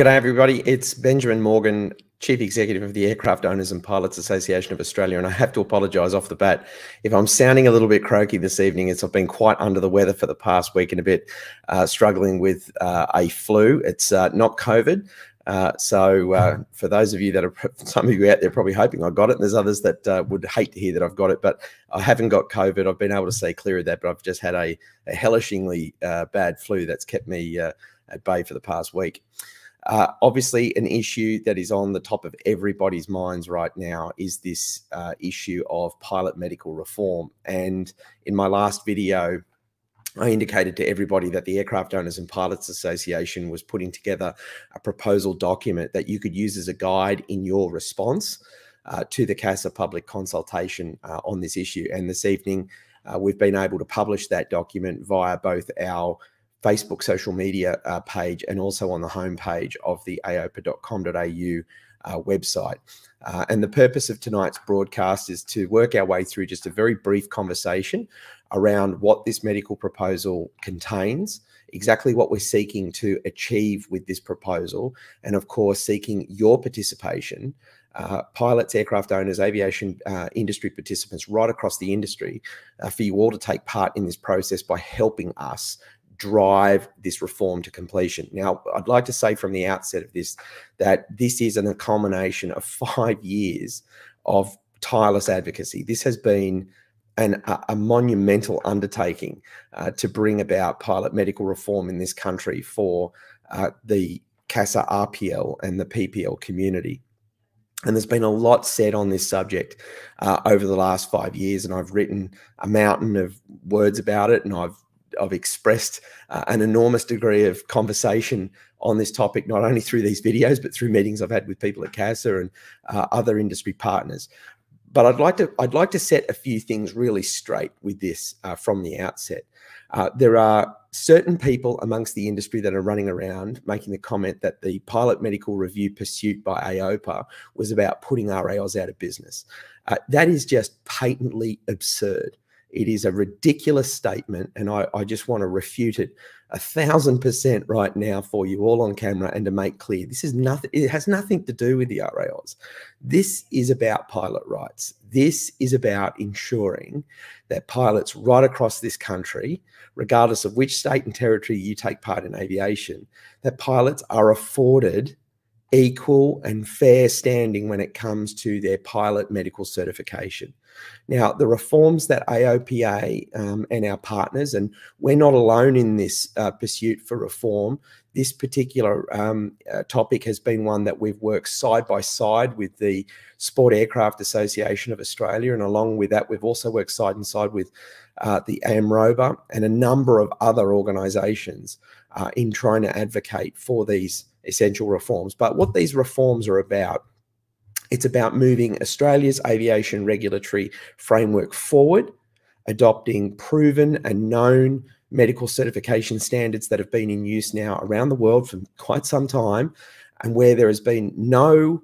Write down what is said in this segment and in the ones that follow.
Well, g'day everybody. It's Benjamin Morgan, Chief Executive of the Aircraft Owners and Pilots Association of Australia, and I have to apologise off the bat if I'm sounding a little bit croaky this evening. It's I've been quite under the weather for the past week and a bit, uh, struggling with uh, a flu. It's uh, not COVID. Uh, so uh, for those of you that are some of you out there probably hoping I got it, and there's others that uh, would hate to hear that I've got it, but I haven't got COVID. I've been able to stay clear of that, but I've just had a, a hellishingly bad flu that's kept me at bay for the past week. Uh, obviously, an issue that is on the top of everybody's minds right now is this uh, issue of pilot medical reform. And in my last video, I indicated to everybody that the Aircraft Owners and Pilots Association was putting together a proposal document that you could use as a guide in your response uh, to the CASA public consultation uh, on this issue. And this evening, uh, we've been able to publish that document via both our Facebook social media uh, page and also on the homepage of the aopa.com.au uh, website. Uh, and the purpose of tonight's broadcast is to work our way through just a very brief conversation around what this medical proposal contains, exactly what we're seeking to achieve with this proposal, and of course, seeking your participation. Uh, pilots, aircraft owners, aviation uh, industry participants right across the industry, uh, for you all to take part in this process by helping us drive this reform to completion. Now, I'd like to say from the outset of this that this is an culmination of five years of tireless advocacy. This has been an, a, a, monumental undertaking uh, to bring about pilot medical reform in this country for uh, the CASA RPL and the PPL community. And there's been a lot said on this subject uh, over the last five years, and I've written a mountain of words about it, and I've I've expressed uh, an enormous degree of conversation on this topic, not only through these videos, but through meetings I've had with people at CASA and uh, other industry partners. But I'd like to I'd like to set a few things really straight with this uh, from the outset. Uh, there are certain people amongst the industry that are running around making the comment that the pilot medical review pursuit by AOPA was about putting RAAus out of business. Uh, that is just patently absurd. It is a ridiculous statement, and I, I just want to refute it a thousand percent right now for you all on camera and to make clear this is nothing, it has nothing to do with the RAAus. This is about pilot rights. This is about ensuring that pilots right across this country, regardless of which state and territory you take part in aviation, that pilots are afforded equal and fair standing when it comes to their pilot medical certification. Now, the reforms that AOPA um, and our partners, and we're not alone in this uh, pursuit for reform, this particular um, uh, topic has been one that we've worked side by side with the Sport Aircraft Association of Australia. And along with that, we've also worked side and side with uh, the AMROBA and a number of other organisations uh, in trying to advocate for these essential reforms. But what these reforms are about, it's about moving Australia's aviation regulatory framework forward, adopting proven and known medical certification standards that have been in use now around the world for quite some time, and where there has been no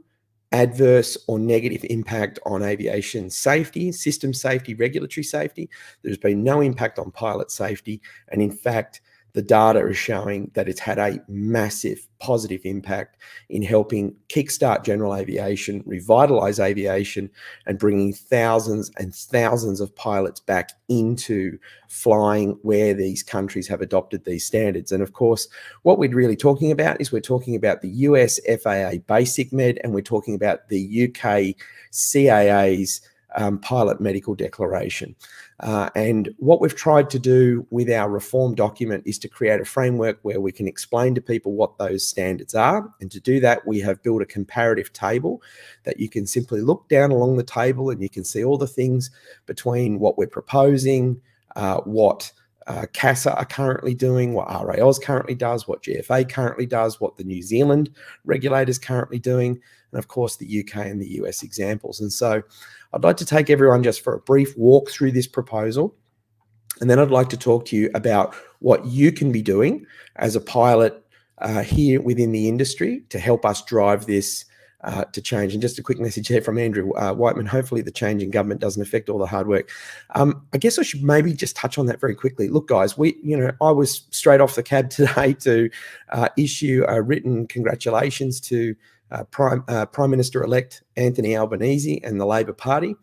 adverse or negative impact on aviation safety, system safety, regulatory safety. There's been no impact on pilot safety. And in fact, the data is showing that it's had a massive positive impact in helping kickstart general aviation, revitalize aviation, and bringing thousands and thousands of pilots back into flying where these countries have adopted these standards. And of course, what we're really talking about is we're talking about the US FAA Basic Med, and we're talking about the UK CAA's um, pilot medical declaration. Uh, and what we've tried to do with our reform document is to create a framework where we can explain to people what those standards are. And to do that, we have built a comparative table that you can simply look down along the table and you can see all the things between what we're proposing, uh, what uh, CASA are currently doing, what RAAus currently does, what GFA currently does, what the New Zealand regulators currently doing, and of course the UK and the US examples. And so I'd like to take everyone just for a brief walk through this proposal. And then I'd like to talk to you about what you can be doing as a pilot uh, here within the industry to help us drive this uh, to change. And just a quick message here from Andrew uh, Whiteman. Hopefully, the change in government doesn't affect all the hard work. Um, I guess I should maybe just touch on that very quickly. Look, guys, we, you know, I was straight off the cab today to uh, issue a written congratulations to uh, Prime uh, Prime Minister elect Anthony Albanese and the Labor Party.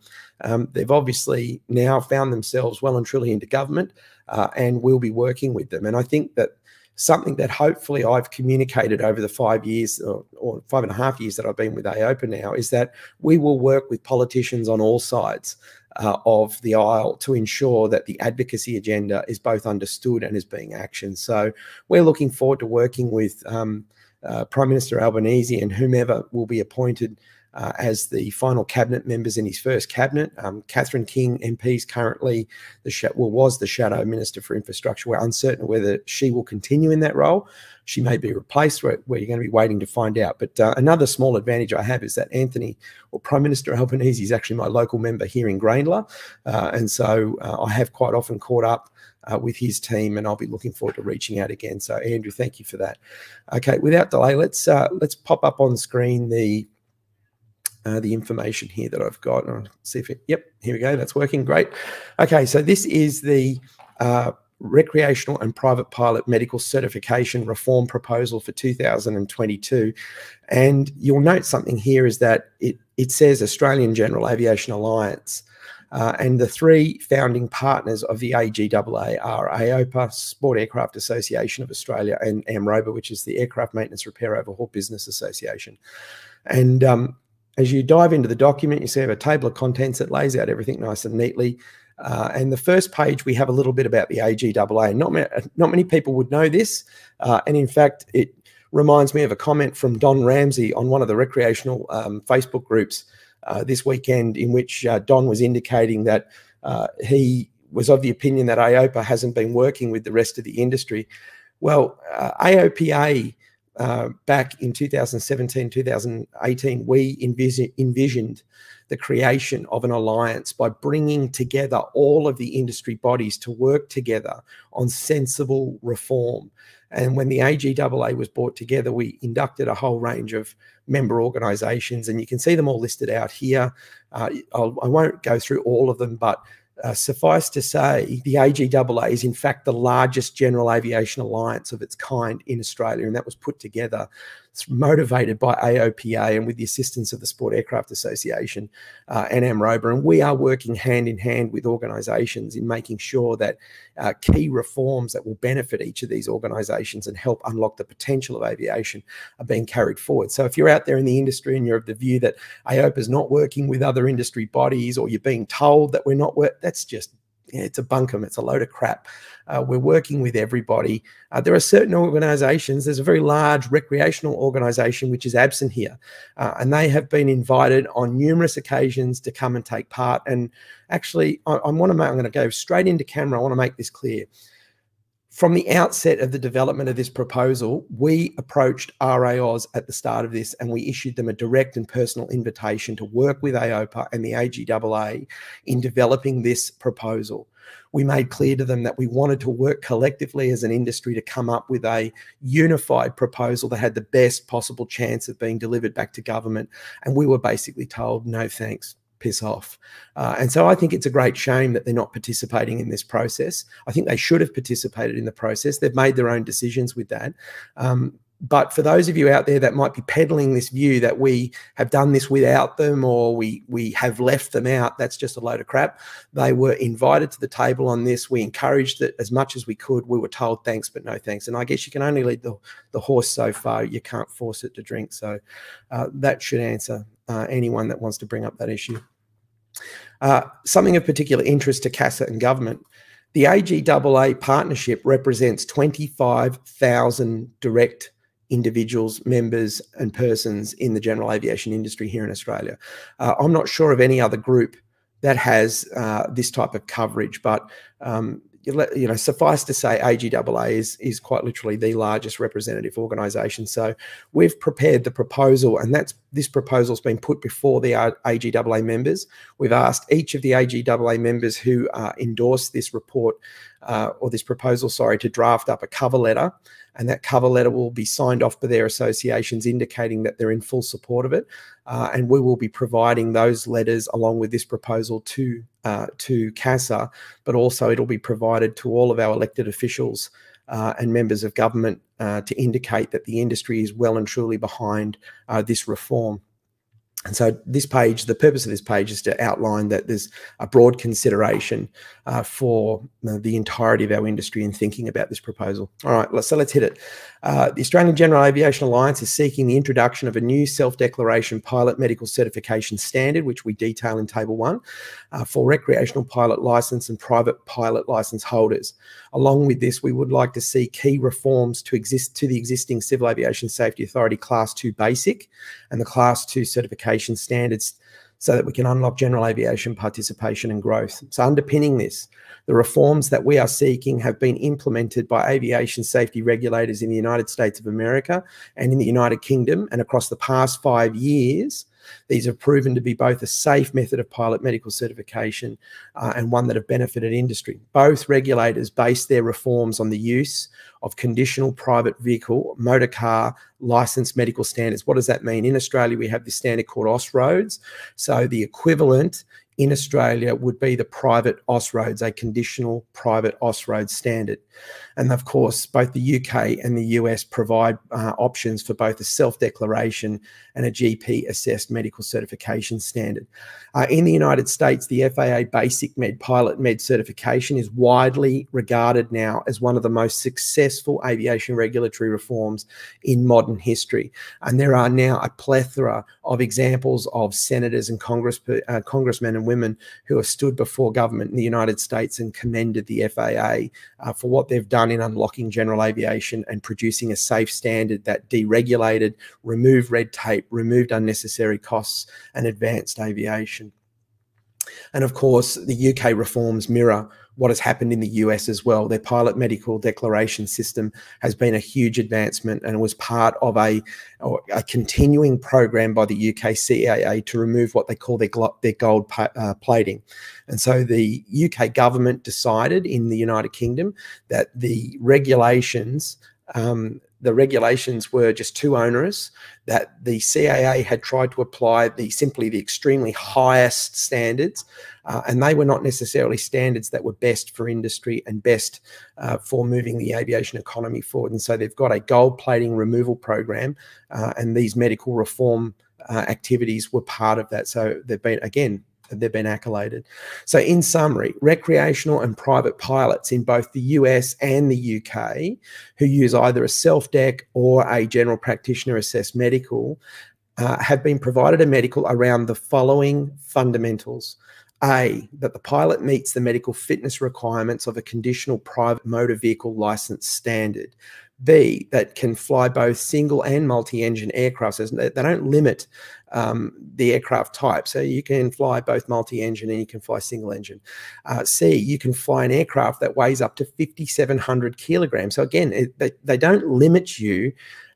Um, they've obviously now found themselves well and truly into government, uh, and we'll be working with them. And I think that something that hopefully I've communicated over the five years or, or, five and a half years that I've been with AOPA now is that we will work with politicians on all sides uh, of the aisle to ensure that the advocacy agenda is both understood and is being actioned. So we're looking forward to working with um, uh, Prime Minister Albanese and whomever will be appointed uh, as the final cabinet members in his first cabinet. Um, Catherine King, MP, is currently the well was the shadow minister for infrastructure. We're uncertain whether she will continue in that role. She may be replaced. Where, where you're going to be waiting to find out. But uh, another small advantage I have is that Anthony or Prime Minister Albanese is actually my local member here in Grayndler, uh, and so uh, I have quite often caught up. Uh, with his team, and I'll be looking forward to reaching out again. So, Andrew, thank you for that. Okay, without delay, let's uh, let's pop up on screen the uh, the information here that I've got. I'll see if it, yep, here we go. That's working great. Okay, so this is the uh, recreational and private pilot medical certification reform proposal for 2022. And you'll note something here is that it, it says Australian General Aviation Alliance. Uh, and the three founding partners of the AGAA are AOPA, Sport Aircraft Association of Australia, and AMROBA, which is the Aircraft Maintenance Repair Overhaul Business Association. And um, as you dive into the document, you see have a table of contents that lays out everything nice and neatly. Uh, and the first page, we have a little bit about the AGAA. Not, ma not many people would know this. Uh, and in fact, it reminds me of a comment from Don Ramsey on one of the recreational um, Facebook groups uh, this weekend, in which uh, Don was indicating that uh, he was of the opinion that AOPA hasn't been working with the rest of the industry. Well, uh, AOPA uh, back in 2017, 2018, we envis envisioned the creation of an alliance by bringing together all of the industry bodies to work together on sensible reform. And when the AGAA was brought together, we inducted a whole range of member organisations, and you can see them all listed out here. Uh, I will not go through all of them, but uh, suffice to say, the AGAA is in fact the largest general aviation alliance of its kind in Australia, and that was put together motivated by AOPA and with the assistance of the Sport Aircraft Association uh, and AMROBA. And we are working hand in hand with organisations in making sure that uh, key reforms that will benefit each of these organisations and help unlock the potential of aviation are being carried forward. So if you're out there in the industry and you're of the view that AOPA is not working with other industry bodies or you're being told that we're not, that's just it's a bunkum, it's a load of crap. Uh, we're working with everybody. Uh, there are certain organizations, there's a very large recreational organization which is absent here, uh, and they have been invited on numerous occasions to come and take part. And actually, I, I want to I'm going to go straight into camera. I want to make this clear from the outset of the development of this proposal, we approached RAAus at the start of this and we issued them a direct and personal invitation to work with AOPA and the AGAA in developing this proposal. We made clear to them that we wanted to work collectively as an industry to come up with a unified proposal that had the best possible chance of being delivered back to government. And we were basically told, no thanks piss off. Uh, and so I think it's a great shame that they're not participating in this process. I think they should have participated in the process. They've made their own decisions with that. Um, but for those of you out there that might be peddling this view that we have done this without them or we we have left them out, that's just a load of crap. They were invited to the table on this. We encouraged it as much as we could. We were told thanks, but no thanks. And I guess you can only lead the, the horse so far. You can't force it to drink. So uh, that should answer uh, anyone that wants to bring up that issue. Uh, something of particular interest to CASA and government. The AGAA partnership represents 25,000 direct individuals, members, and persons in the general aviation industry here in Australia. Uh, I'm not sure of any other group that has uh, this type of coverage, but um, you know, suffice to say, AGAA is is quite literally the largest representative organisation. So we've prepared the proposal, and that's this proposal's been put before the AGAA members. We've asked each of the AGAA members who uh, endorsed this report uh, or this proposal, sorry, to draft up a cover letter and that cover letter will be signed off by their associations indicating that they're in full support of it. Uh, and we will be providing those letters along with this proposal to uh, to CASA, but also it'll be provided to all of our elected officials uh, and members of government uh, to indicate that the industry is well and truly behind uh, this reform. And so this page, the purpose of this page is to outline that there's a broad consideration uh, for uh, the entirety of our industry in thinking about this proposal. All right, so let's hit it. Uh, the Australian General Aviation Alliance is seeking the introduction of a new self-declaration pilot medical certification standard, which we detail in Table 1, uh, for recreational pilot licence and private pilot licence holders. Along with this, we would like to see key reforms to exist to the existing Civil Aviation Safety Authority Class 2 Basic and the Class 2 certification standards so that we can unlock general aviation participation and growth. So underpinning this, the reforms that we are seeking have been implemented by aviation safety regulators in the United States of America and in the United Kingdom. And across the past five years, these have proven to be both a safe method of pilot medical certification uh, and one that have benefited industry. Both regulators base their reforms on the use of conditional private vehicle motor car licensed medical standards. What does that mean? In Australia, we have this standard called Austroads. So the equivalent in Australia would be the private Austroads, a conditional private Austroads standard. And of course, both the UK and the US provide uh, options for both a self declaration and a GP assessed medical certification standard. Uh, in the United States, the FAA Basic Med Pilot Med certification is widely regarded now as one of the most successful aviation regulatory reforms in modern history. And there are now a plethora of examples of senators and congress, uh, congressmen and women who have stood before government in the United States and commended the FAA uh, for what they've done in unlocking general aviation and producing a safe standard that deregulated, removed red tape, removed unnecessary costs, and advanced aviation. And of course, the UK reforms mirror what has happened in the US as well. Their pilot medical declaration system has been a huge advancement and was part of a, a continuing program by the UK CAA to remove what they call their, their gold uh, plating. And so the UK government decided in the United Kingdom that the regulations um, the regulations were just too onerous, that the CAA had tried to apply the simply the extremely highest standards, uh, and they were not necessarily standards that were best for industry and best uh, for moving the aviation economy forward. And so they've got a gold plating removal program, uh, and these medical reform uh, activities were part of that. So they've been again they've been accoladed. So, in summary, recreational and private pilots in both the US and the UK who use either a self deck or a general practitioner assessed medical uh, have been provided a medical around the following fundamentals. A, that the pilot meets the medical fitness requirements of a conditional private motor vehicle license standard. B, that can fly both single and multi-engine aircraft. So they don't limit um, the aircraft type. So you can fly both multi-engine and you can fly single engine. Uh, C, you can fly an aircraft that weighs up to 5,700 kilograms. So again, it, they, they don't limit you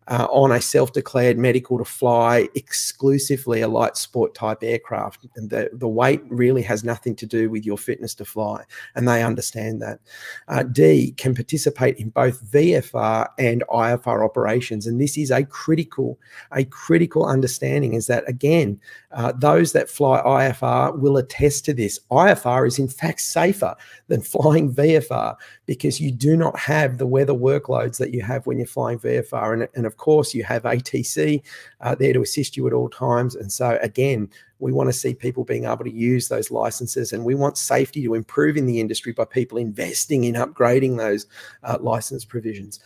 uh, on a self-declared medical to fly exclusively a light sport type aircraft. And the, the weight really has nothing to do with your fitness to fly. And they understand that. Uh, D can participate in both VFR and IFR operations. And this is a critical, a critical understanding is that again, uh, those that fly IFR will attest to this. IFR is in fact safer than flying VFR because you do not have the weather workloads that you have when you're flying VFR. And, and of course, you have ATC uh, there to assist you at all times. And so, again, we want to see people being able to use those licenses, and we want safety to improve in the industry by people investing in upgrading those uh, license provisions.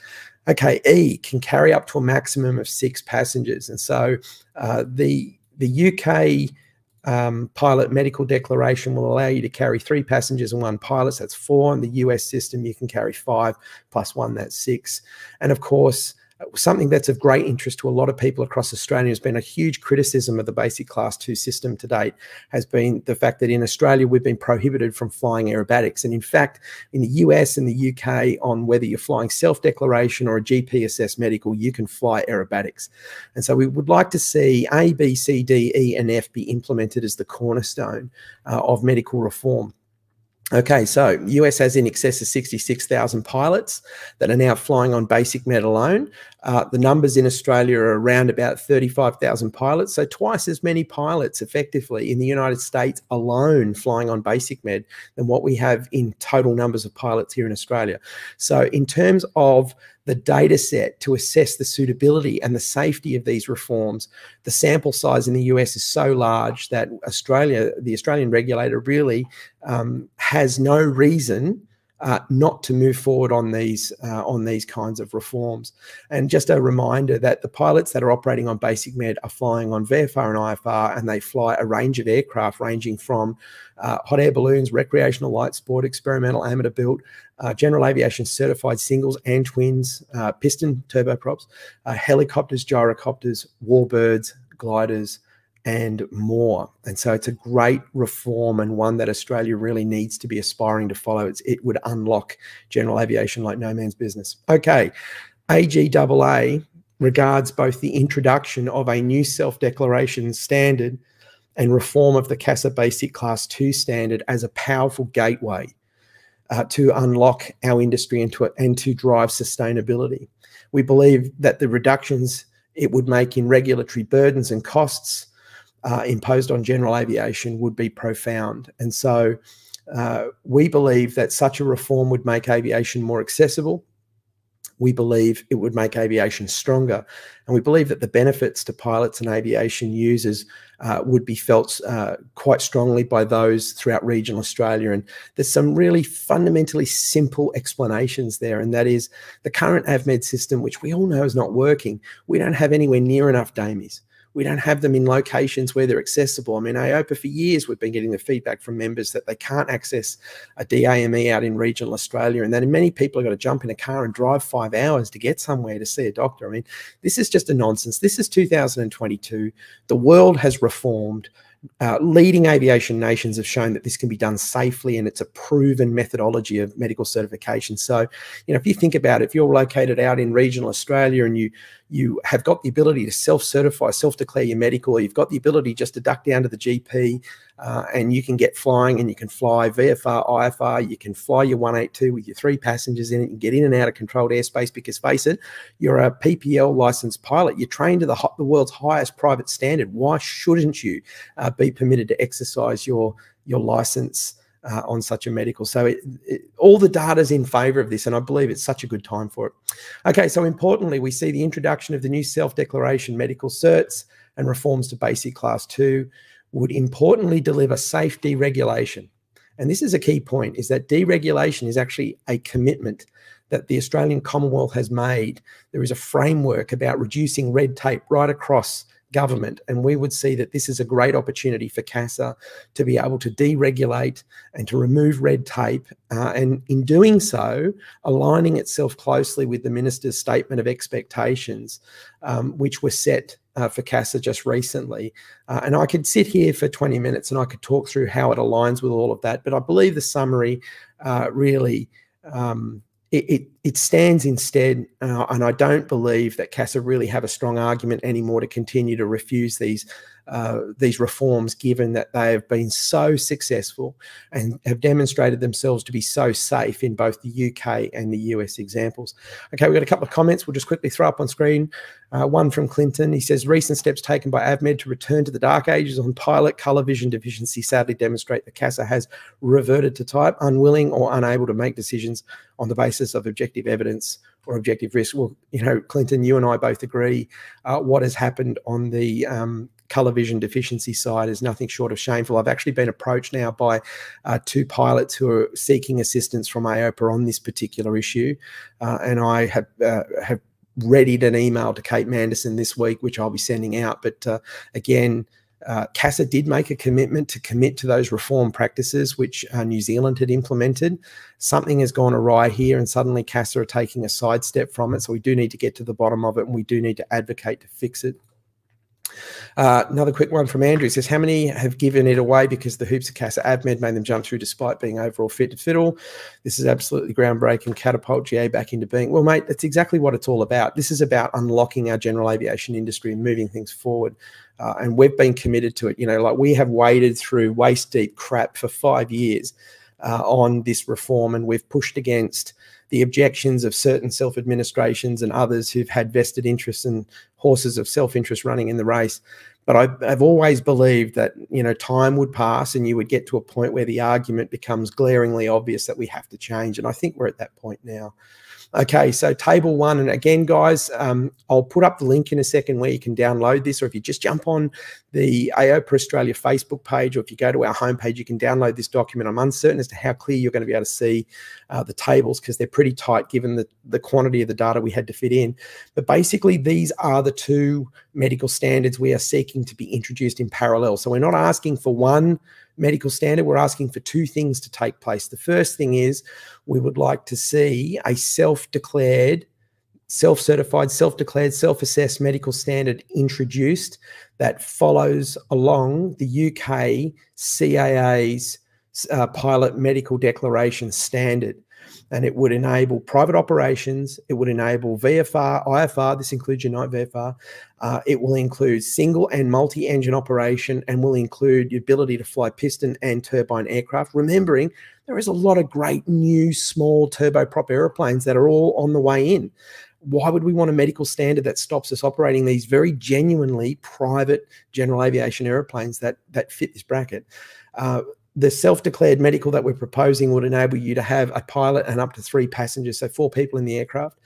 Okay, E can carry up to a maximum of six passengers, and so uh, the the UK um, pilot medical declaration will allow you to carry three passengers and one pilot. So that's four. In the US system, you can carry five plus one, that's six. And of course, something that's of great interest to a lot of people across Australia has been a huge criticism of the basic class two system to date has been the fact that in Australia we've been prohibited from flying aerobatics. And in fact, in the US and the UK, on whether you're flying self-declaration or a GP assessed medical, you can fly aerobatics. And so we would like to see A, B, C, D, E, and F be implemented as the cornerstone uh, of medical reform. Okay, so US has in excess of 66,000 pilots that are now flying on basic med alone. Uh, the numbers in Australia are around about 35,000 pilots, so twice as many pilots effectively in the United States alone flying on basic med than what we have in total numbers of pilots here in Australia. So in terms of the data set to assess the suitability and the safety of these reforms. The sample size in the US is so large that Australia, the Australian regulator, really um, has no reason uh, not to move forward on these uh, on these kinds of reforms. And just a reminder that the pilots that are operating on Basic Med are flying on VFR and IFR, and they fly a range of aircraft ranging from uh, hot air balloons, recreational light sport, experimental amateur built, uh, general aviation certified singles and twins, uh, piston turboprops, uh, helicopters, gyrocopters, warbirds, gliders, and more. And so it's a great reform and one that Australia really needs to be aspiring to follow. It's, it would unlock general aviation like no man's business. Okay, AGAA regards both the introduction of a new self declaration standard and reform of the CASA Basic Class 2 standard as a powerful gateway uh, to unlock our industry and to, and to drive sustainability. We believe that the reductions it would make in regulatory burdens and costs uh, imposed on general aviation would be profound. And so uh, we believe that such a reform would make aviation more accessible. We believe it would make aviation stronger. And we believe that the benefits to pilots and aviation users uh, would be felt uh, quite strongly by those throughout regional Australia. And there's some really fundamentally simple explanations there. And that is the current AVMED system, which we all know is not working, we don't have anywhere near enough DAMEs we don't have them in locations where they're accessible. I mean, AOPA for years we've been getting the feedback from members that they can't access a DAME out in regional Australia, and that many people have got to jump in a car and drive five hours to get somewhere to see a doctor. I mean, this is just a nonsense. This is 2022. The world has reformed. Uh, leading aviation nations have shown that this can be done safely and it's a proven methodology of medical certification. So, you know, if you think about it, if you're located out in regional Australia and you you have got the ability to self-certify, self-declare your medical, you've got the ability just to duck down to the GP uh, and you can get flying and you can fly VFR, IFR, you can fly your 182 with your three passengers in it and get in and out of controlled airspace because face it, you're a PPL licensed pilot. You're trained to the, the world's highest private standard. Why shouldn't you uh, be permitted to exercise your, your license uh, on such a medical. So it, it, all the data is in favor of this, and I believe it's such a good time for it. Okay, so importantly, we see the introduction of the new self-declaration medical certs and reforms to basic class two would importantly deliver safe deregulation. And this is a key point, is that deregulation is actually a commitment that the Australian Commonwealth has made. There is a framework about reducing red tape right across government. And we would see that this is a great opportunity for CASA to be able to deregulate and to remove red tape. Uh, and in doing so, aligning itself closely with the minister's statement of expectations, um, which were set uh, for CASA just recently. Uh, and I could sit here for 20 minutes and I could talk through how it aligns with all of that. But I believe the summary uh, really. Um, it, it, it stands instead, uh, and I don't believe that CASA really have a strong argument anymore to continue to refuse these uh, these reforms, given that they have been so successful and have demonstrated themselves to be so safe in both the UK and the US examples. Okay, we've got a couple of comments we'll just quickly throw up on screen. Uh, one from Clinton. He says recent steps taken by AVMED to return to the dark ages on pilot color vision deficiency sadly demonstrate that CASA has reverted to type, unwilling or unable to make decisions on the basis of objective evidence or objective risk. Well, you know, Clinton, you and I both agree uh, what has happened on the um, color vision deficiency side is nothing short of shameful. I've actually been approached now by uh, two pilots who are seeking assistance from AOPA on this particular issue, uh, and I have uh, have readied an email to Kate Manderson this week, which I'll be sending out. But uh, again. Uh, CASA did make a commitment to commit to those reform practices which uh, New Zealand had implemented. Something has gone awry here, and suddenly CASA are taking a sidestep from it. So we do need to get to the bottom of it, and we do need to advocate to fix it. Uh, another quick one from Andrew says, How many have given it away because the hoops of Casa AVMED made them jump through despite being overall fit to fiddle? This is absolutely groundbreaking. Catapult GA back into being. Well, mate, that's exactly what it's all about. This is about unlocking our general aviation industry and moving things forward. Uh, and we've been committed to it. You know, like we have waded through waist deep crap for five years uh, on this reform, and we've pushed against the objections of certain self administrations and others who've had vested interests and horses of self interest running in the race. But I, have always believed that you know time would pass and you would get to a point where the argument becomes glaringly obvious that we have to change, and I think we're at that point now. Okay, so table one, and again, guys, um, I'll put up the link in a second where you can download this, or if you just jump on the AOPA Australia Facebook page, or if you go to our homepage, you can download this document. I'm uncertain as to how clear you're going to be able to see uh, the tables because they're pretty tight given the, the quantity of the data we had to fit in. But basically, these are the two medical standards we are seeking to be introduced in parallel. So we're not asking for one medical standard, we're asking for two things to take place. The first thing is we would like to see a self declared, self certified, self declared, self assessed medical standard introduced that follows along the UK CAA's uh, pilot medical declaration standard and it would enable private operations. It would enable VFR, IFR. This includes your night VFR. Uh, it will include single and multi-engine operation, and will include the ability to fly piston and turbine aircraft. Remembering there is a lot of great new small turboprop aeroplanes that are all on the way in. Why would we want a medical standard that stops us operating these very genuinely private general aviation aeroplanes that that fit this bracket? Uh, the self-declared medical that we're proposing would enable you to have a pilot and up to three passengers, so four people in the aircraft.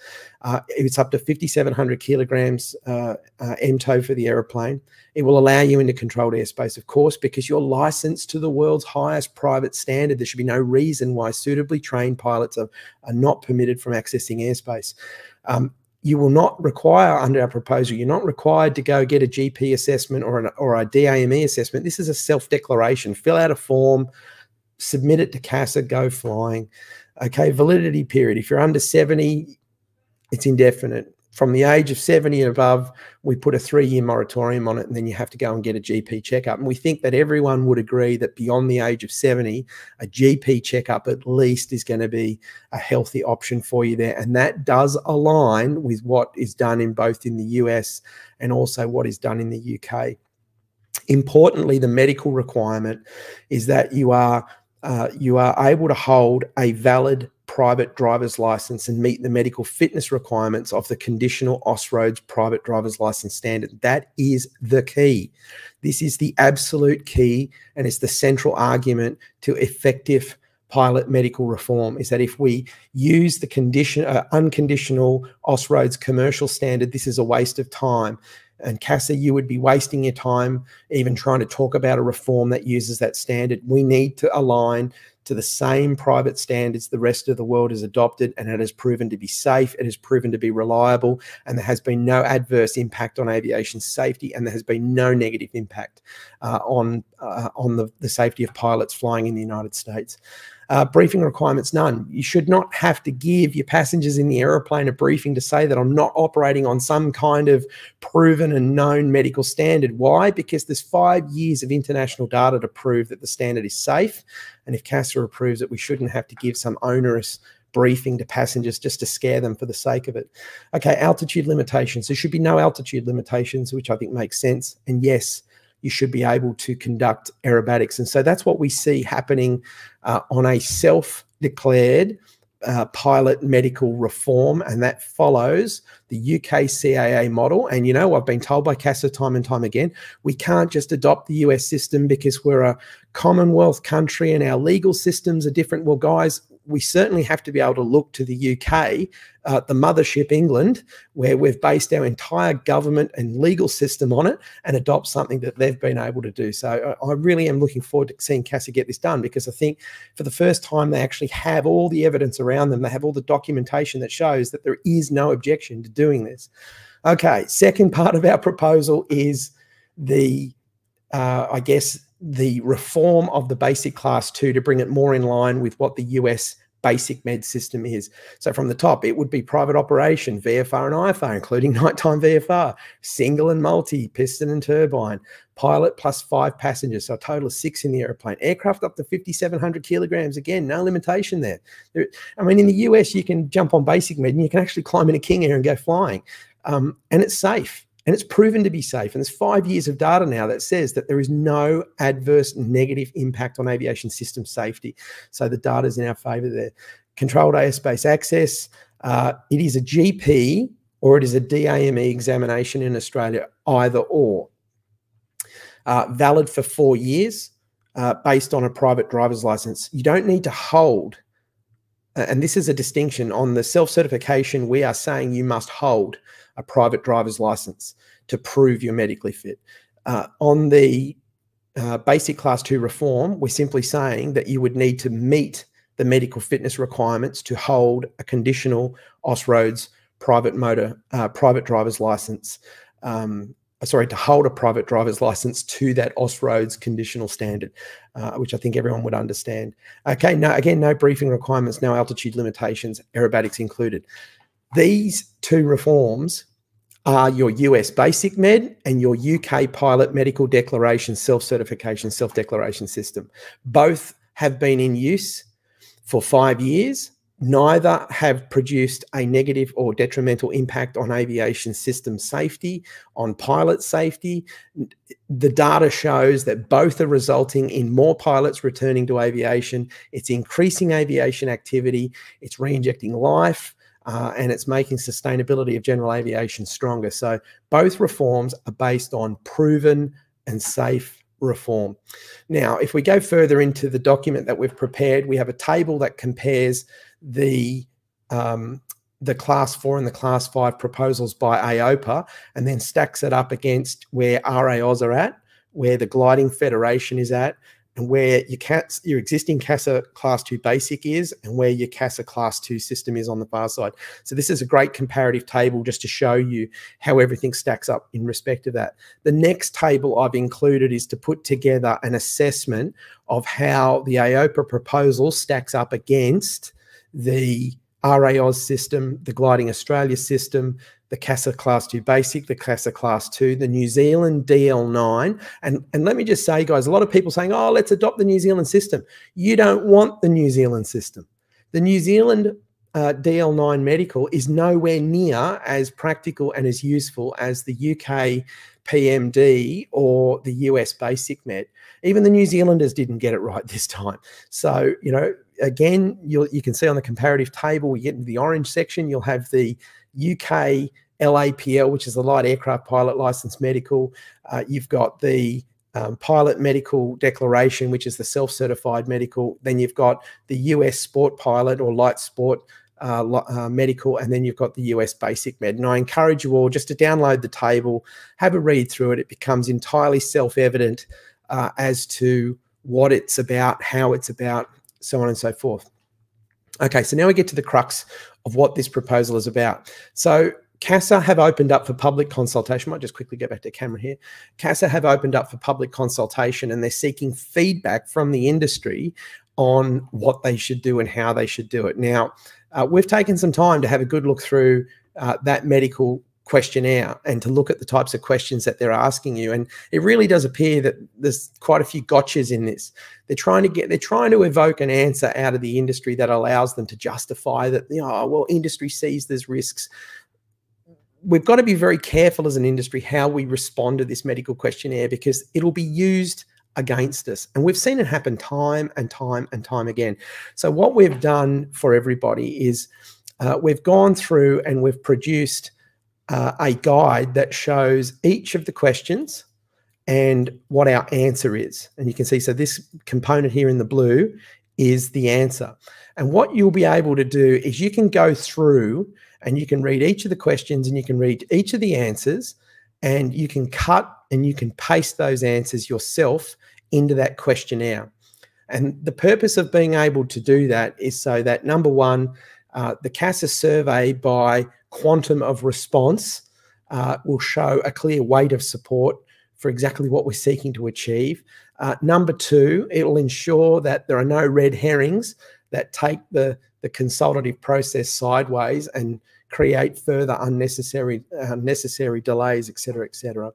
Uh, it's up to 5,700 kilograms uh, uh, MTOW for the aeroplane. It will allow you into controlled airspace, of course, because you're licensed to the world's highest private standard. There should be no reason why suitably trained pilots are, are not permitted from accessing airspace. Um, you will not require under our proposal you're not required to go get a gp assessment or, an, or a dame assessment. This is a self-declaration. Fill out a form submit it to casa go flying. Okay validity period. If you're under 70 it's indefinite from the age of 70 and above, we put a three year moratorium on it, and then you have to go and get a GP checkup. And we think that everyone would agree that beyond the age of 70, a GP checkup at least is going to be a healthy option for you there. And that does align with what is done in both in the US and also what is done in the UK. Importantly, the medical requirement is that you are uh, you are able to hold a valid private driver's license and meet the medical fitness requirements of the conditional Austroads private driver's license standard. That is the key. This is the absolute key, and it's the central argument to effective pilot medical reform is that if we use the condition uh, unconditional Austroads commercial standard, this is a waste of time. And CASA, you would be wasting your time even trying to talk about a reform that uses that standard. We need to align to the same private standards the rest of the world has adopted, and it has proven to be safe, it has proven to be reliable, and there has been no adverse impact on aviation safety, and there has been no negative impact uh, on uh, on the, the safety of pilots flying in the United States. Uh, briefing requirements, none. You should not have to give your passengers in the aeroplane a briefing to say that I'm not operating on some kind of proven and known medical standard. Why? Because there's five years of international data to prove that the standard is safe. And if CASA approves it, we shouldn't have to give some onerous briefing to passengers just to scare them for the sake of it. Okay, altitude limitations. There should be no altitude limitations, which I think makes sense. And yes, you should be able to conduct aerobatics. And so that's what we see happening uh, on a self declared uh, pilot medical reform, and that follows the UK CAA model. And you know, I've been told by CASA time and time again, we can't just adopt the US system because we're a Commonwealth country and our legal systems are different. Well, guys, we certainly have to be able to look to the UK, uh, the mothership England, where we've based our entire government and legal system on it and adopt something that they've been able to do. So I, I really am looking forward to seeing CASA get this done because I think for the first time they actually have all the evidence around them. They have all the documentation that shows that there is no objection to doing this. Okay, second part of our proposal is the, uh, I guess, the reform of the basic class two to bring it more in line with what the US basic med system is. So from the top, it would be private operation, VFR and IFR, including nighttime VFR, single and multi, piston and turbine, pilot plus five passengers, so a total of six in the airplane. Aircraft up to 5,700 kilograms. Again, no limitation there. I mean, in the US, you can jump on basic med and you can actually climb in a King Air and go flying. Um, and it's safe and it's proven to be safe. And there's five years of data now that says that there is no adverse negative impact on aviation system safety. So the data is in our favor there. Controlled airspace access. Uh, it is a GP or it is a DAME examination in Australia, either or. Uh, valid for four years uh, based on a private driver's license. You don't need to hold, and this is a distinction on the self certification, we are saying you must hold a private driver's license to prove you're medically fit. Uh, on the uh, basic class two reform, we're simply saying that you would need to meet the medical fitness requirements to hold a conditional Austroads private motor, uh, private driver's license. Um, sorry, to hold a private driver's license to that Austroads conditional standard, uh, which I think everyone would understand. Okay, no, again, no briefing requirements, no altitude limitations, aerobatics included. These two reforms are your US basic med and your UK pilot medical declaration self certification, self declaration system. Both have been in use for five years. Neither have produced a negative or detrimental impact on aviation system safety, on pilot safety. The data shows that both are resulting in more pilots returning to aviation. It's increasing aviation activity, it's re injecting life, uh, and it's making sustainability of general aviation stronger. So both reforms are based on proven and safe reform. Now, if we go further into the document that we've prepared, we have a table that compares the um, the class four and the class five proposals by AOPA and then stacks it up against where RAAus are at, where the gliding federation is at, and where your CAS, your existing CASA class two basic is and where your CASA class two system is on the far side. So this is a great comparative table just to show you how everything stacks up in respect of that. The next table I've included is to put together an assessment of how the AOPA proposal stacks up against the RAAus system, the Gliding Australia system, the CASA Class 2 Basic, the CASA Class 2, the New Zealand DL9. And, and let me just say, guys, a lot of people saying, oh, let's adopt the New Zealand system. You don't want the New Zealand system. The New Zealand uh, DL9 medical is nowhere near as practical and as useful as the UK PMD or the US Basic Med. Even the New Zealanders didn't get it right this time. So, you know, again, you you can see on the comparative table, we get into the orange section, you'll have the UK LAPL, which is the Light Aircraft Pilot License Medical. Uh, you've got the um, Pilot Medical Declaration, which is the self certified medical. Then you've got the US Sport Pilot or Light Sport uh, uh, medical, and then you've got the US Basic Med. And I encourage you all just to download the table, have a read through it. It becomes entirely self evident uh, as to what it's about, how it's about, so on and so forth. Okay, so now we get to the crux of what this proposal is about. So CASA have opened up for public consultation. I might just quickly go back to camera here. CASA have opened up for public consultation and they're seeking feedback from the industry on what they should do and how they should do it. Now, uh, we've taken some time to have a good look through uh, that medical questionnaire and to look at the types of questions that they're asking you. And it really does appear that there's quite a few gotchas in this. They're trying to get, they're trying to evoke an answer out of the industry that allows them to justify that, you know, oh, well, industry sees there's risks. We've got to be very careful as an industry how we respond to this medical questionnaire because it'll be used against us. And we've seen it happen time and time and time again. So, what we've done for everybody is uh, we've gone through and we've produced uh, a guide that shows each of the questions and what our answer is. And you can see, so this component here in the blue is the answer. And what you'll be able to do is you can go through and you can read each of the questions and you can read each of the answers and you can cut and you can paste those answers yourself into that questionnaire. And the purpose of being able to do that is so that number one, uh, the CASA survey by quantum of response uh, will show a clear weight of support for exactly what we're seeking to achieve. Uh, number two, it will ensure that there are no red herrings that take the, the consultative process sideways and create further unnecessary unnecessary delays, et cetera, et cetera.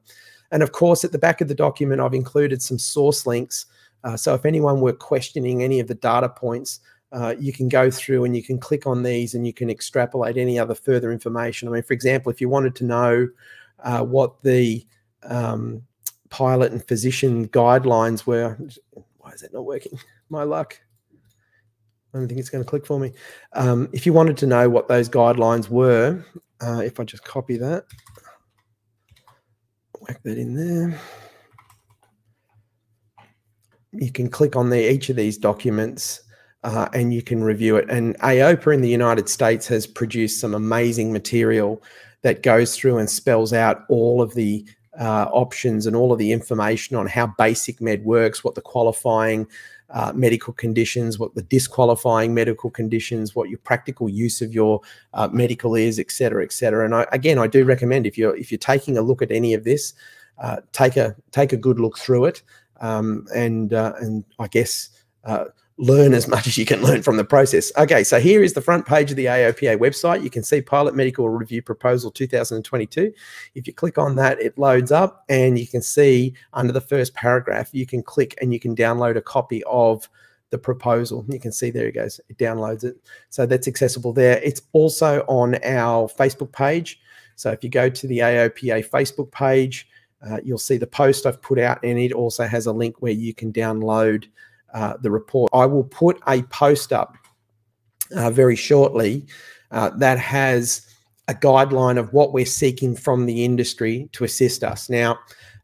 And of course, at the back of the document, I've included some source links. Uh, so if anyone were questioning any of the data points, uh, you can go through and you can click on these and you can extrapolate any other further information. I mean, for example, if you wanted to know uh, what the um, pilot and physician guidelines were. Why is that not working? My luck. I don't think it's going to click for me. Um, if you wanted to know what those guidelines were, uh, if I just copy that, whack that in there. You can click on the, each of these documents uh, and you can review it. And AOPA in the United States has produced some amazing material that goes through and spells out all of the uh, options and all of the information on how basic med works, what the qualifying uh, medical conditions, what the disqualifying medical conditions, what your practical use of your uh, medical is, et cetera, et cetera. And I, again, I do recommend if you're if you're taking a look at any of this, uh, take a take a good look through it, um, and uh, and I guess uh, learn as much as you can learn from the process. Okay, so here is the front page of the AOPA website. You can see Pilot Medical Review Proposal 2022. If you click on that, it loads up and you can see under the first paragraph, you can click and you can download a copy of the proposal. You can see there it goes, it downloads it. So that's accessible there. It's also on our Facebook page. So if you go to the AOPA Facebook page, uh, you'll see the post I've put out and it also has a link where you can download uh, the report. I will put a post up uh, very shortly uh, that has a guideline of what we're seeking from the industry to assist us. Now,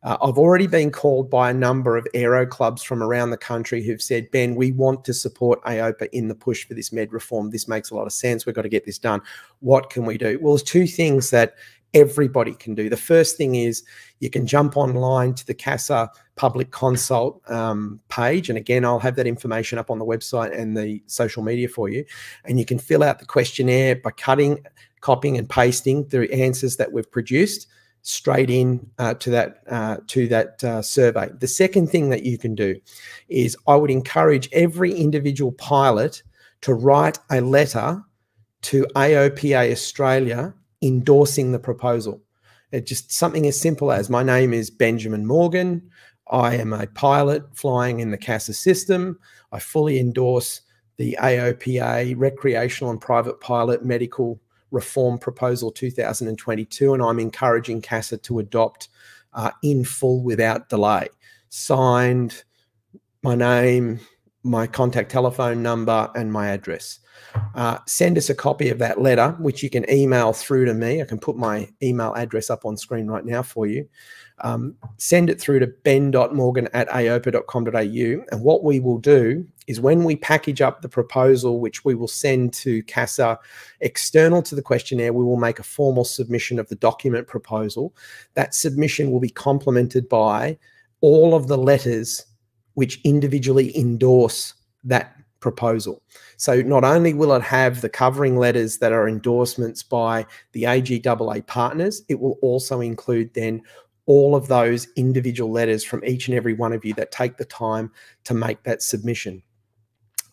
uh, I've already been called by a number of aero clubs from around the country who've said, Ben, we want to support AOPA in the push for this med reform. This makes a lot of sense. We've got to get this done. What can we do? Well, there's two things that everybody can do. The first thing is you can jump online to the CASA public consult um, page. And again, I'll have that information up on the website and the social media for you. And you can fill out the questionnaire by cutting, copying, and pasting the answers that we've produced straight in uh, to that uh, to that uh, survey. The second thing that you can do is I would encourage every individual pilot to write a letter to AOPA Australia endorsing the proposal. It just something as simple as my name is Benjamin Morgan. I am a pilot flying in the CASA system. I fully endorse the AOPA Recreational and Private Pilot Medical Reform Proposal 2022, and I'm encouraging CASA to adopt uh, in full without delay. Signed, my name, my contact telephone number, and my address uh, send us a copy of that letter, which you can email through to me. I can put my email address up on screen right now for you. Um, send it through to ben.morgan at aopa.com.au. And what we will do is when we package up the proposal, which we will send to CASA external to the questionnaire, we will make a formal submission of the document proposal. That submission will be complemented by all of the letters which individually endorse that proposal. So not only will it have the covering letters that are endorsements by the AGAA partners, it will also include then all of those individual letters from each and every one of you that take the time to make that submission.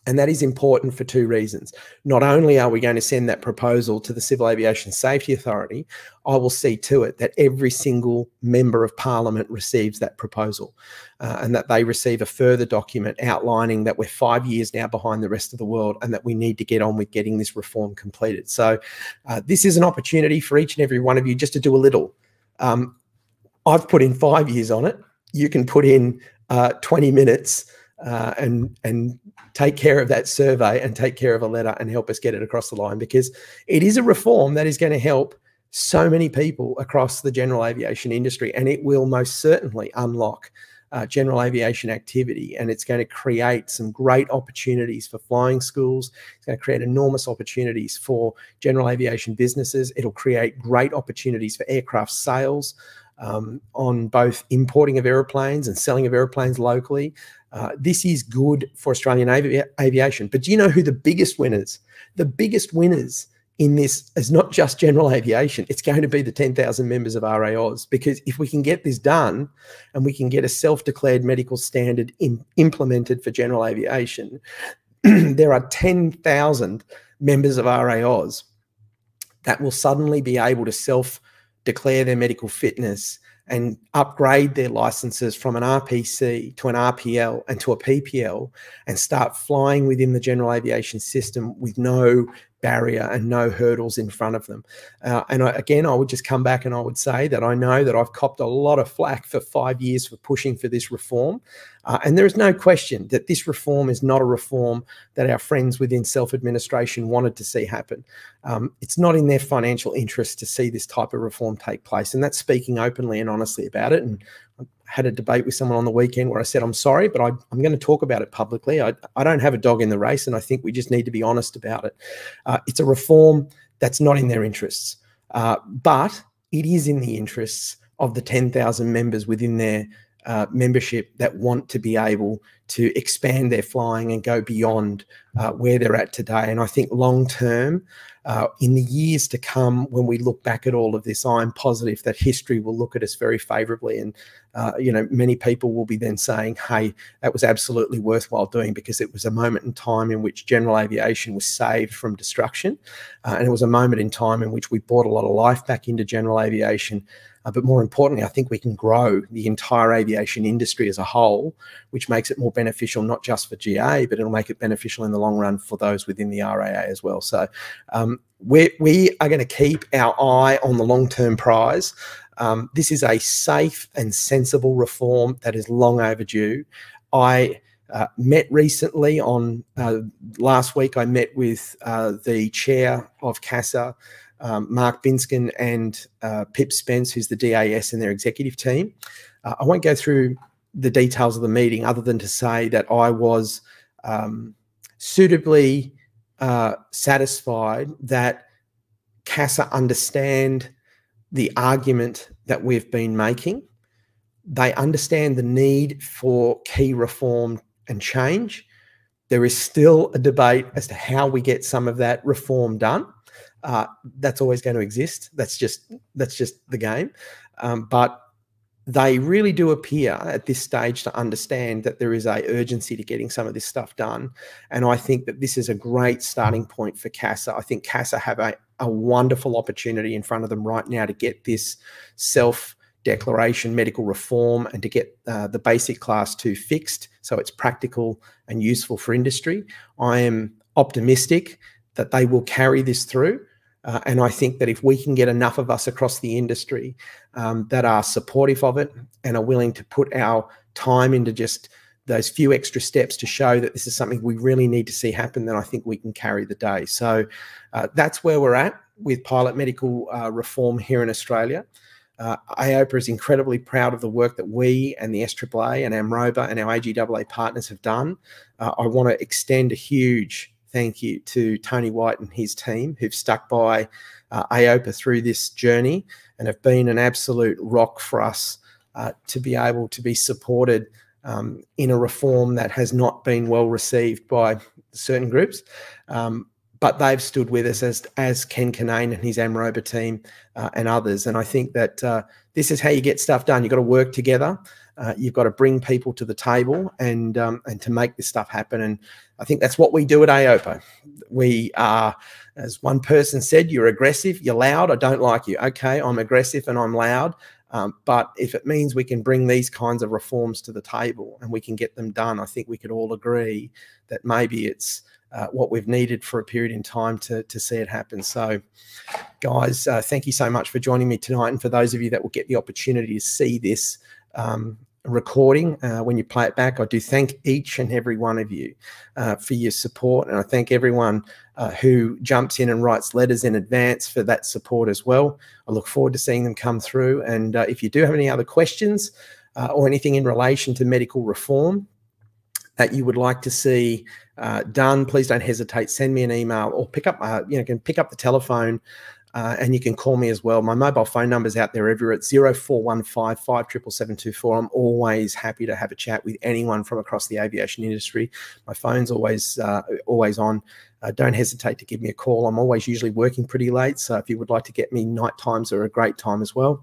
And that is important for two reasons. Not only are we going to send that proposal to the Civil Aviation Safety Authority, I will see to it that every single member of parliament receives that proposal uh, and that they receive a further document outlining that we're five years now behind the rest of the world and that we need to get on with getting this reform completed. So, uh, this is an opportunity for each and every one of you just to do a little. Um, I've put in five years on it. You can put in uh, 20 minutes uh, and and take care of that survey and take care of a letter and help us get it across the line because it is a reform that is going to help so many people across the general aviation industry and it will most certainly unlock uh, general aviation activity and it's going to create some great opportunities for flying schools. It's going to create enormous opportunities for general aviation businesses. It'll create great opportunities for aircraft sales um, on both importing of aeroplanes and selling of aeroplanes locally uh, this is good for Australian avi aviation. But do you know who the biggest winners? The biggest winners in this is not just general aviation. It's going to be the 10,000 members of RAAus because if we can get this done and we can get a self-declared medical standard in, implemented for general aviation, there are 10,000 members of RAAus that will suddenly be able to self-declare their medical fitness and upgrade their licenses from an RPC to an RPL and to a PPL and start flying within the general aviation system with no barrier and no hurdles in front of them. Uh, and I, again, I would just come back and I would say that I know that I've copped a lot of flack for five years for pushing for this reform. Uh, and there is no question that this reform is not a reform that our friends within self administration wanted to see happen. Um, it's not in their financial interest to see this type of reform take place. And that's speaking openly and honestly about it. And I had a debate with someone on the weekend where I said, I'm sorry, but I, am going to talk about it publicly. I, I, don't have a dog in the race, and I think we just need to be honest about it. Uh, it's a reform that's not in their interests, uh, but it is in the interests of the 10,000 members within their uh, membership that want to be able to expand their flying and go beyond uh, where they're at today. And I think long term, uh, in the years to come, when we look back at all of this, I'm positive that history will look at us very favorably. And, uh, you know, many people will be then saying, hey, that was absolutely worthwhile doing because it was a moment in time in which general aviation was saved from destruction. Uh, and it was a moment in time in which we brought a lot of life back into general aviation. Uh, but more importantly, I think we can grow the entire aviation industry as a whole, which makes it more beneficial, not just for GA, but it'll make it beneficial in the long run for those within the RAA as well. So um, we, we are going to keep our eye on the long term prize. Um, this is a safe and sensible reform that is long overdue. I uh, met recently on uh, last week. I met with uh, the chair of CASA, um, Mark Binskin and uh, Pip Spence, who's the DAS in their executive team. Uh, I won't go through the details of the meeting other than to say that I was um, suitably uh, satisfied that CASA understand the argument that we've been making. They understand the need for key reform and change. There is still a debate as to how we get some of that reform done. Uh, that's always going to exist. That's just that's just the game. Um, but they really do appear at this stage to understand that there is a urgency to getting some of this stuff done. And I think that this is a great starting point for CASA. I think CASA have a, a wonderful opportunity in front of them right now to get this self declaration medical reform and to get uh, the basic class two fixed so it's practical and useful for industry. I am optimistic that they will carry this through. Uh, and I think that if we can get enough of us across the industry um, that are supportive of it and are willing to put our time into just those few extra steps to show that this is something we really need to see happen, then I think we can carry the day. So uh, that's where we're at with pilot medical uh, reform here in Australia. Uh, AOPA is incredibly proud of the work that we and the SAAA and AMROBA and our AGAA partners have done. Uh, I want to extend a huge thank you to Tony White and his team who've stuck by uh, AOPA through this journey and have been an absolute rock for us uh, to be able to be supported um, in a reform that has not been well received by certain groups. Um, but they've stood with us as as Ken Cannane and his AMROBA team uh, and others. And I think that uh, this is how you get stuff done. You've got to work together. Uh, you've got to bring people to the table and um, and to make this stuff happen. And I think that's what we do at AOPA. We are, as one person said, you're aggressive, you're loud. I don't like you. Okay, I'm aggressive and I'm loud. Um, but if it means we can bring these kinds of reforms to the table and we can get them done, I think we could all agree that maybe it's uh, what we've needed for a period in time to, to see it happen. So, guys, uh, thank you so much for joining me tonight. And for those of you that will get the opportunity to see this, um, recording uh, when you play it back. I do thank each and every one of you uh, for your support, and I thank everyone uh, who jumps in and writes letters in advance for that support as well. I look forward to seeing them come through. And if you do have any other questions or anything in relation to medical reform that you would like to see uh, done, please don't hesitate. Send me an email or pick up, you know, can pick up the telephone. Uh, and you can call me as well. My mobile phone number is out there everywhere. It's 0415 I'm always happy to have a chat with anyone from across the aviation industry. My phone's always uh, always on. Uh, don't hesitate to give me a call. I'm always usually working pretty late. So if you would like to get me, night times are a great time as well.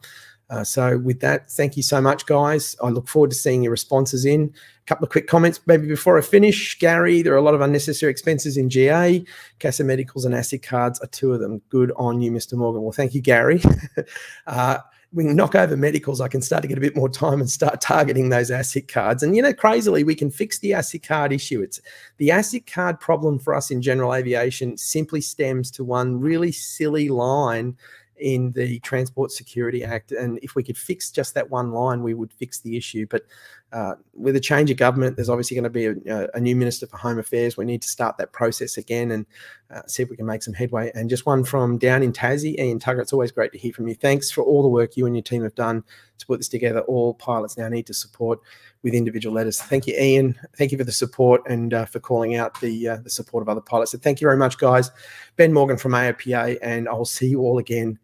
Uh, so with that, thank you so much, guys. I look forward to seeing your responses in. A couple of quick comments maybe before I finish. Gary, there are a lot of unnecessary expenses in GA. CASA Medicals and ASIC cards are two of them. Good on you, Mr. Morgan. Well, thank you, Gary. uh, we can knock over medicals, I can start to get a bit more time and start targeting those ASIC cards. And you know, crazily, we can fix the ASIC card issue. It's the ASIC card problem for us in general aviation simply stems to one really silly line in the Transport Security Act. And if we could fix just that one line, we would fix the issue. But uh, with a change of government, there's obviously going to be a, a, new Minister for Home Affairs. We need to start that process again and uh, see if we can make some headway. And just one from down in Tassie, Ian Tugger, it's always great to hear from you. Thanks for all the work you and your team have done to put this together. All pilots now need to support with individual letters. Thank you, Ian. Thank you for the support and uh, for calling out the uh, the support of other pilots. So thank you very much, guys. Ben Morgan from AOPA, and I'll see you all again